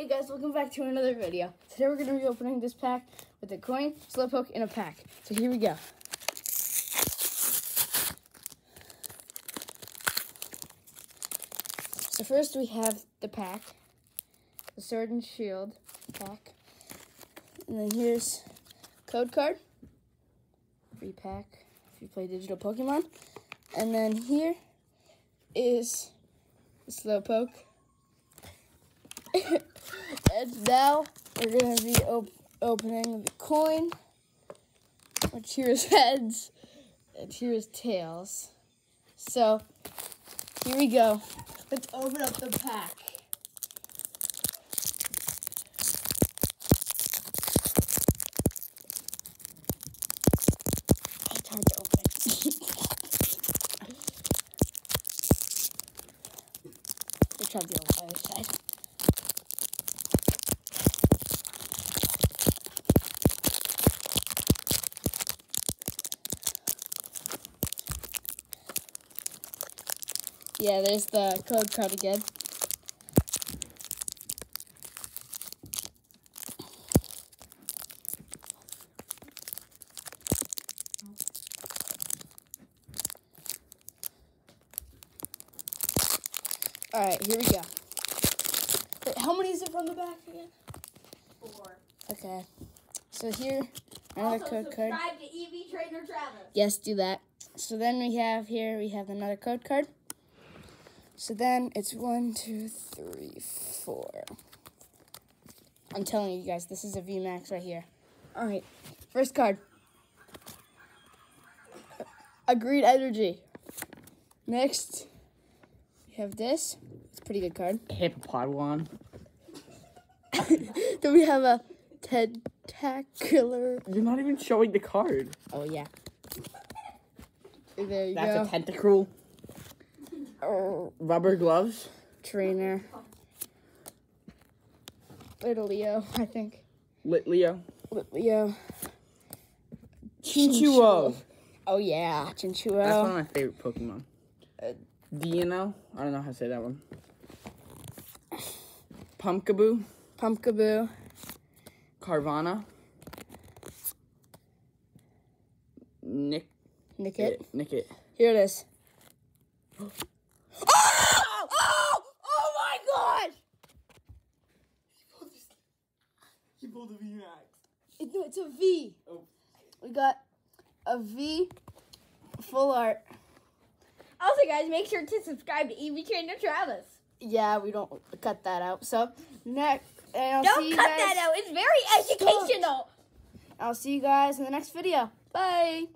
Hey guys, welcome back to another video. Today we're going to be opening this pack with a coin, slowpoke, in a pack. So here we go. So first we have the pack, the Sword and Shield pack. And then here's code card, free pack if you play digital Pokemon. And then here is the Slowpoke. And now we're going to be op opening the coin, which here's heads, and here's tails. So, here we go. Let's open up the pack. Oh, Let's try the other side. Yeah, there's the code card again. All right, here we go. Wait, how many is it from the back again? Four. Okay. So here, another also, code card. subscribe to EV Trainer Travis. Yes, do that. So then we have here, we have another code card. So then it's one, two, three, four. I'm telling you guys, this is a VMAX right here. All right, first card. Agreed Energy. Next, we have this. It's a pretty good card. Hippopodwan. then we have a Tentacular. You're not even showing the card. Oh, yeah. There you That's go. a tentacruel. Oh, Rubber gloves. trainer. Little Leo, I think. Litleo. Little Leo. Chinchou. Oh yeah, That's one of my favorite Pokemon. Uh, Dino. I don't know how to say that one. Pumpkaboo. Pumpkaboo. Carvanha. Nick. Nickit. Nick it. Here it is. oh! Oh! Oh my god! He pulled a VMAX. It, no, it's a V. Oh. We got a V full art. Also, guys, make sure to subscribe to EV Trainer Travis. Yeah, we don't cut that out. So next, and I'll Don't you cut guys. that out. It's very educational. I'll see you guys in the next video. Bye.